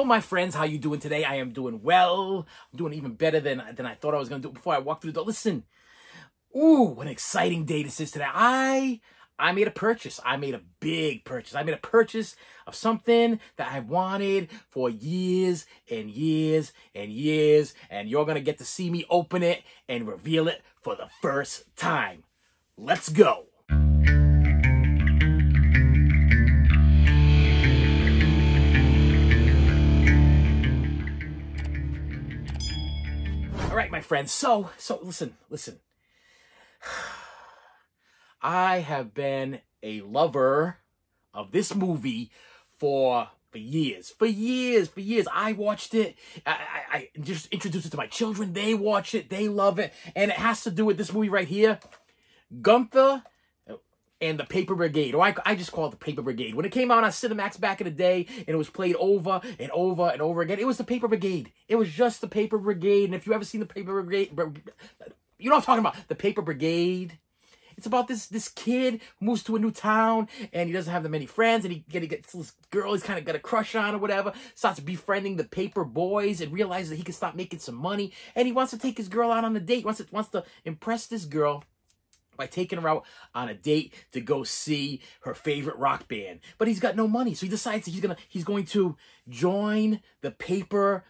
Hello, my friends. How you doing today? I am doing well. I'm doing even better than, than I thought I was going to do before I walked through the door. Listen. Ooh, what an exciting day this is today. I I made a purchase. I made a big purchase. I made a purchase of something that I wanted for years and years and years. And you're going to get to see me open it and reveal it for the first time. Let's go. Right, my friends. So, so listen, listen. I have been a lover of this movie for for years, for years, for years. I watched it. I, I, I, just introduced it to my children. They watch it. They love it. And it has to do with this movie right here. Gunther and the Paper Brigade, or I, I just call it the Paper Brigade. When it came out on Cinemax back in the day, and it was played over and over and over again, it was the Paper Brigade. It was just the Paper Brigade. And if you ever seen the Paper Brigade, you know what I'm talking about, the Paper Brigade. It's about this this kid moves to a new town and he doesn't have that many friends and he, he gets this girl he's kind of got a crush on or whatever. Starts befriending the paper boys and realizes that he can start making some money and he wants to take his girl out on a date. Wants to wants to impress this girl by taking her out on a date to go see her favorite rock band. But he's got no money, so he decides he's gonna he's going to join the paper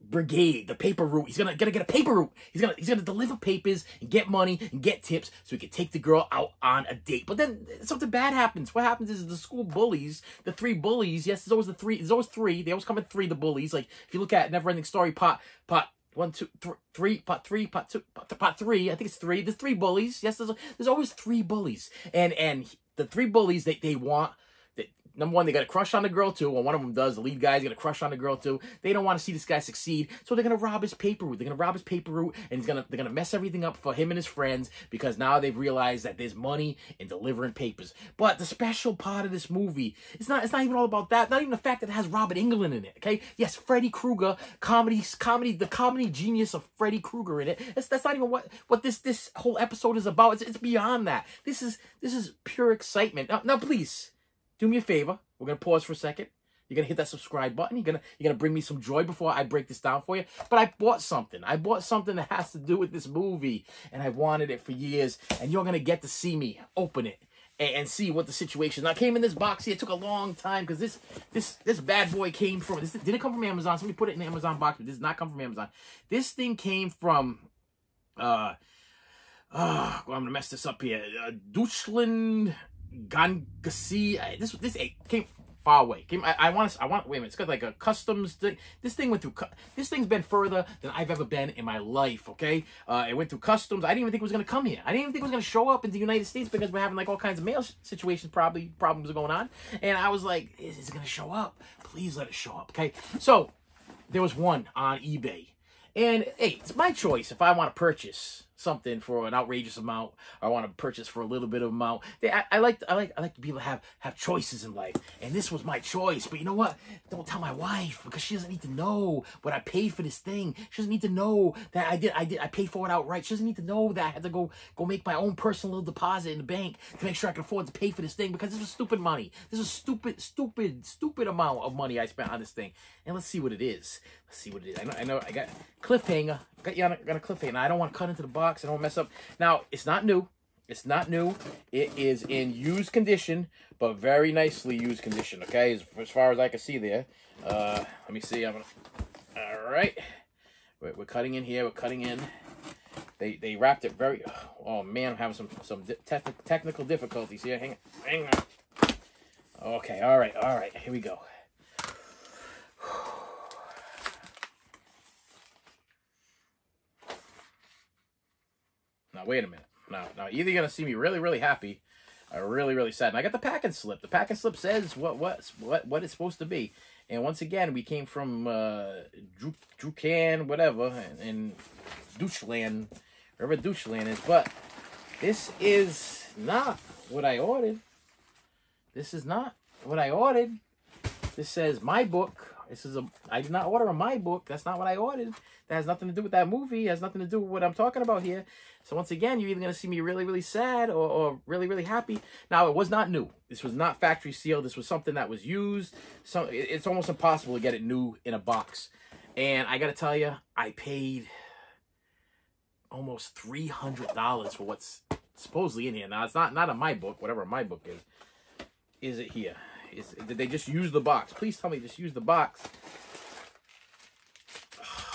brigade, the paper route. He's gonna, gonna get a paper route. He's gonna he's gonna deliver papers and get money and get tips so he can take the girl out on a date. But then something bad happens. What happens is the school bullies, the three bullies. Yes, there's always the three. There's always three. They always come in three. The bullies. Like if you look at Neverending Story, pot pot one, two, th- three, pot three, pot two, pot, pot three. I think it's three. There's three bullies. Yes, there's there's always three bullies, and and the three bullies they they want number one, they got a crush on the girl too. Well, one of them does. The lead guy's got a crush on the girl too. They don't want to see this guy succeed, so they're gonna rob his paper route. They're gonna rob his paper route, and he's gonna they're gonna mess everything up for him and his friends because now they've realized that there's money in delivering papers. But the special part of this movie, it's not it's not even all about that. Not even the fact that it has Robert Englund in it. Okay, yes, Freddy Krueger, comedy, comedy, the comedy genius of Freddy Krueger in it. That's that's not even what what this this whole episode is about. It's, it's beyond that. This is this is pure excitement. Now, now please do me a favor. We're gonna pause for a second. You're gonna hit that subscribe button. You're gonna you're gonna bring me some joy before I break this down for you. But I bought something. I bought something that has to do with this movie, and I wanted it for years. And you're gonna get to see me open it and, and see what the situation. Now, I came in this box here. It took a long time because this this this bad boy came from. This didn't come from Amazon? Somebody put it in the Amazon box, but this did not come from Amazon. This thing came from. uh uh, I'm gonna mess this up here. Uh, Deutschland Gangasi. This this came far away. Came, I, I want to. I want. Wait a minute. It's got like a customs thing. This thing went through. This thing's been further than I've ever been in my life. Okay. Uh, it went through customs. I didn't even think it was gonna come here. I didn't even think it was gonna show up in the United States because we're having like all kinds of mail situations. Probably problems are going on. And I was like, is it gonna show up? Please let it show up. Okay. So there was one on eBay. And hey, it's my choice if I want to purchase something for an outrageous amount I want to purchase for a little bit of amount. They, I, I, like I like I like to be able to have have choices in life. And this was my choice. But you know what? Don't tell my wife because she doesn't need to know what I paid for this thing. She doesn't need to know that I did I did I paid for it outright. She doesn't need to know that I had to go go make my own personal deposit in the bank to make sure I can afford to pay for this thing because this was stupid money. This is stupid, stupid, stupid amount of money I spent on this thing. And let's see what it is. Let's see what it is. I know I know I got cliffhanger. Got you on a, got a cliffhanger. I don't want to cut into the box. I don't mess up. Now, it's not new. It's not new. It is in used condition, but very nicely used condition, okay? As, as far as I can see there. Uh, let me see. I'm gonna... All right. We're, we're cutting in here. We're cutting in. They they wrapped it very... Oh, man, I'm having some, some te technical difficulties here. Hang on. Hang on. Okay, all right, all right. Here we go. Now, wait a minute. Now, now either you're to see me really, really happy or really, really sad. And I got the packing slip. The packing slip says what, what, what, what it's supposed to be. And once again, we came from uh, Drukan, whatever, and, and Deutschland, wherever Deutschland is. But this is not what I ordered. This is not what I ordered. This says my book This is a. I did not order a my book. That's not what I ordered. That has nothing to do with that movie. It has nothing to do with what I'm talking about here. So once again, you're either gonna see me really, really sad or, or really, really happy. Now it was not new. This was not factory sealed. This was something that was used. So it's almost impossible to get it new in a box. And I gotta tell you, I paid almost three hundred dollars for what's supposedly in here. Now it's not not in my book, whatever my book is. Is it here? Is did they just use the box? Please tell me just use the box.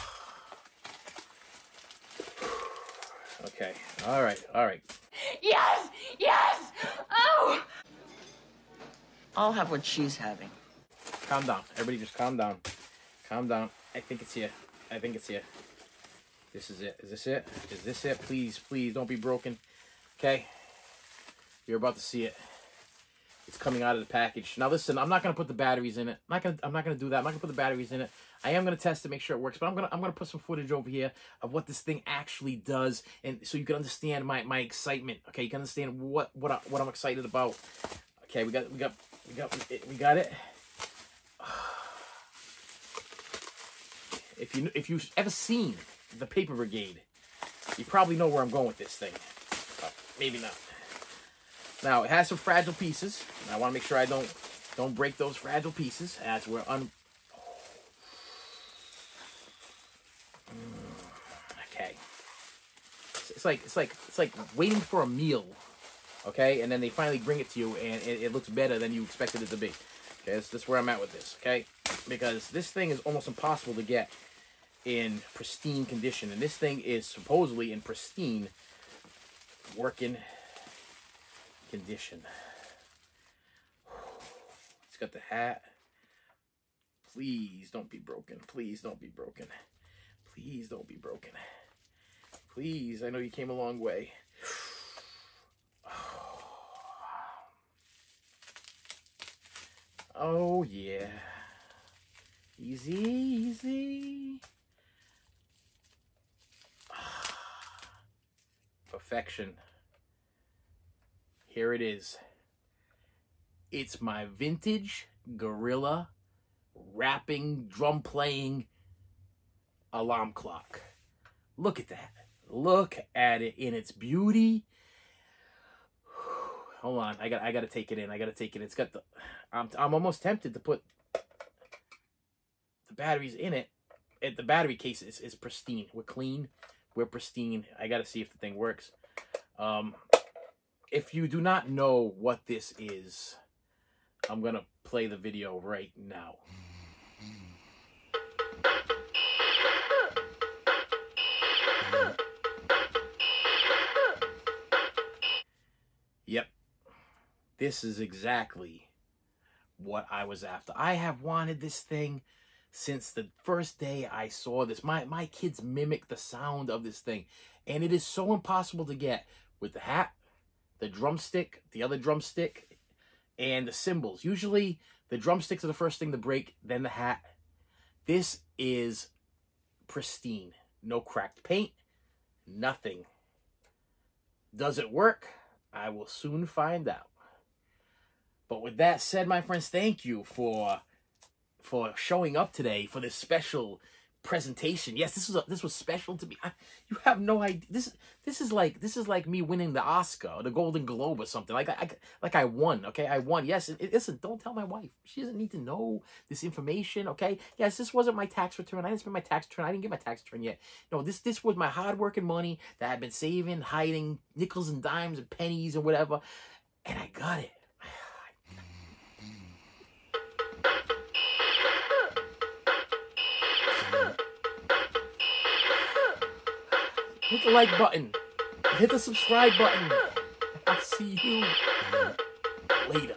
Okay. All right. All right. Yes! Yes! Oh! I'll have what she's having. Calm down. Everybody just calm down. Calm down. I think it's here. I think it's here. This is it. Is this it? Is this it? Please, please don't be broken. Okay. You're about to see it. It's coming out of the package. Now listen, I'm not gonna put the batteries in it. I'm not gonna I'm not gonna do that. I'm not gonna put the batteries in it. I am gonna test to make sure it works, but I'm gonna I'm gonna put some footage over here of what this thing actually does, and so you can understand my my excitement. Okay, you can understand what what I, what I'm excited about. Okay, we got we got we got we got it. If you if you've ever seen the Paper Brigade, you probably know where I'm going with this thing. But maybe not. Now it has some fragile pieces. I want to make sure I don't don't break those fragile pieces as we're un. Mm, Okay. It's, it's like it's like it's like waiting for a meal, okay, and then they finally bring it to you and it, it looks better than you expected it to be. Okay, that's, that's where I'm at with this. Okay, because this thing is almost impossible to get in pristine condition, and this thing is supposedly in pristine working condition. It's got the hat. Please don't be broken. Please don't be broken. Please don't be broken. Please, I know you came a long way. Oh, yeah. Easy, easy. Perfection. Here it is. It's my vintage gorilla rapping, drum playing alarm clock. Look at that. Look at it in its beauty. Hold on, I got I got to take it in. I got to take it. In. It's got the I'm I'm almost tempted to put the batteries in it. It, the battery case is, is pristine. We're clean. We're pristine. I got to see if the thing works. Um if you do not know what this is, I'm going to play the video right now. Yep. This is exactly what I was after. I have wanted this thing since the first day I saw this. My my kids mimic the sound of this thing, and it is so impossible to get with the hat, the drumstick, the other drumstick, and the cymbals. Usually, the drumsticks are the first thing to break, then the hat. This is pristine. No cracked paint, nothing. Does it work? I will soon find out. But with that said, my friends, thank you for for showing up today for this special presentation. Yes, this was a, this was special to me. I, you have no idea. This this is like this is like me winning the Oscar or the Golden Globe or something. Like I, I like I won. Okay, I won. Yes, it, listen. Don't tell my wife. She doesn't need to know this information. Okay. Yes, this wasn't my tax return. I didn't spend my tax return. I didn't get my tax return yet. No, this this was my hard working money that I've been saving, hiding nickels and dimes and pennies and whatever, and I got it. Hit the like button. Hit the subscribe button. I'll see you later.